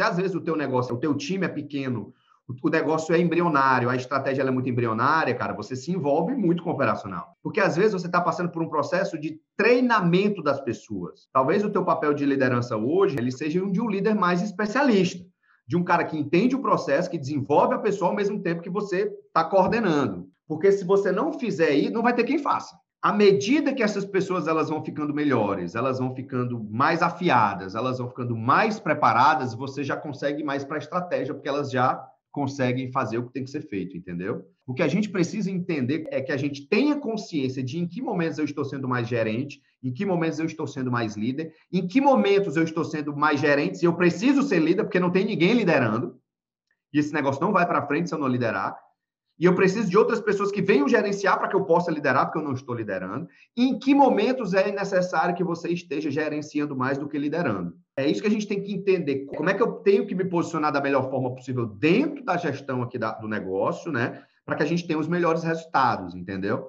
Se às vezes o teu negócio, o teu time é pequeno, o negócio é embrionário, a estratégia é muito embrionária, cara, você se envolve muito com o operacional. Porque às vezes você está passando por um processo de treinamento das pessoas. Talvez o teu papel de liderança hoje ele seja um de um líder mais especialista, de um cara que entende o processo, que desenvolve a pessoa ao mesmo tempo que você está coordenando. Porque se você não fizer isso, não vai ter quem faça. À medida que essas pessoas elas vão ficando melhores, elas vão ficando mais afiadas, elas vão ficando mais preparadas, você já consegue mais para a estratégia, porque elas já conseguem fazer o que tem que ser feito, entendeu? O que a gente precisa entender é que a gente tenha consciência de em que momentos eu estou sendo mais gerente, em que momentos eu estou sendo mais líder, em que momentos eu estou sendo mais gerente, e eu preciso ser líder porque não tem ninguém liderando, e esse negócio não vai para frente se eu não liderar. E eu preciso de outras pessoas que venham gerenciar para que eu possa liderar, porque eu não estou liderando. E em que momentos é necessário que você esteja gerenciando mais do que liderando? É isso que a gente tem que entender. Como é que eu tenho que me posicionar da melhor forma possível dentro da gestão aqui da, do negócio, né? Para que a gente tenha os melhores resultados, entendeu?